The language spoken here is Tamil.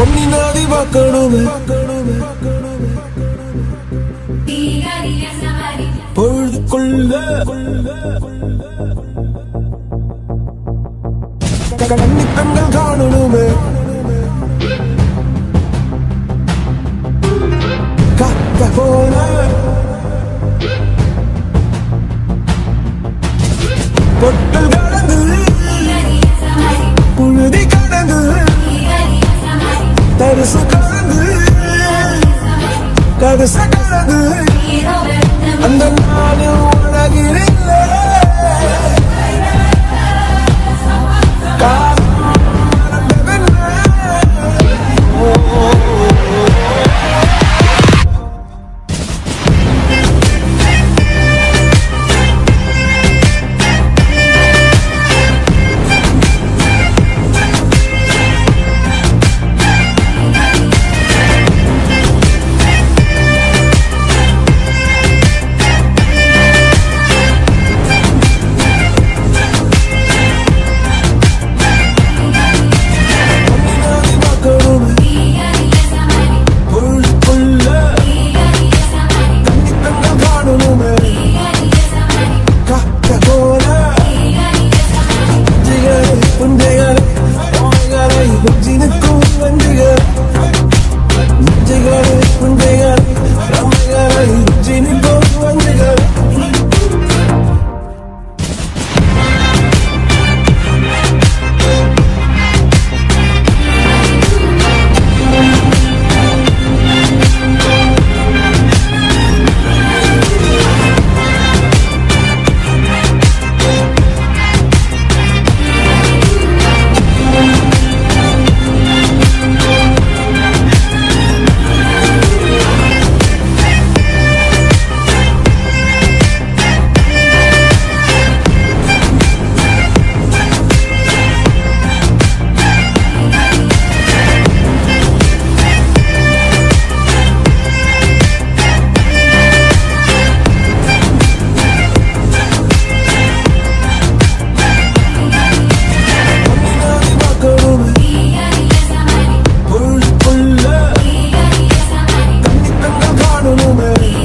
பொன்னி நாடி பார்க்கணுமே. பொழுதுக்குள்ள. கண்ணி கண்கள் காணணுமே. காத்த போல. பொட்டல் Kag sakad Kag sakad Andam moment